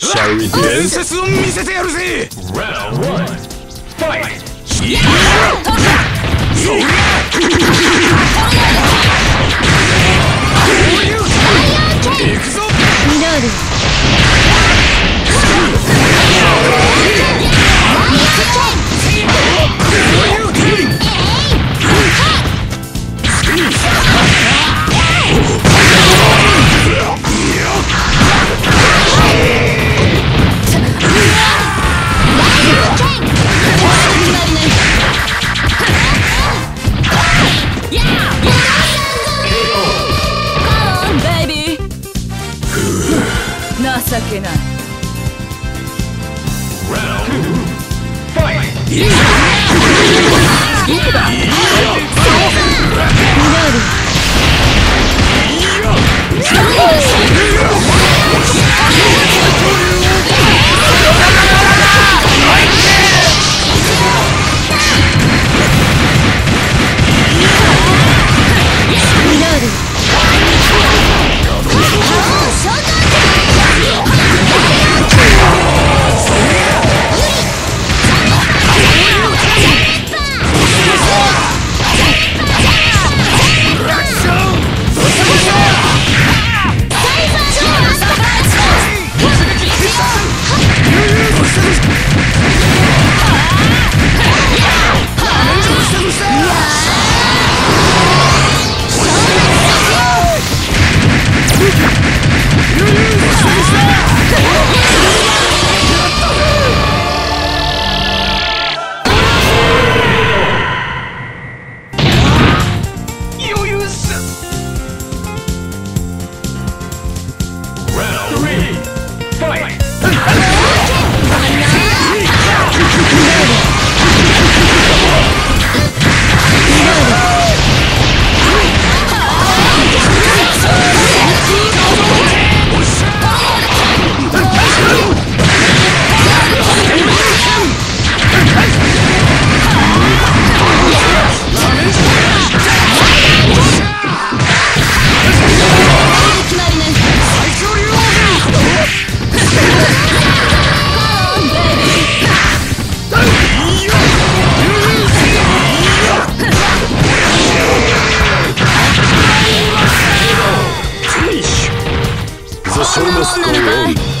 Shall we 伝 dance? 説を見せてやるぜ Round one. Fight! 行けない Round two. Fight! いくだそれもすっとよい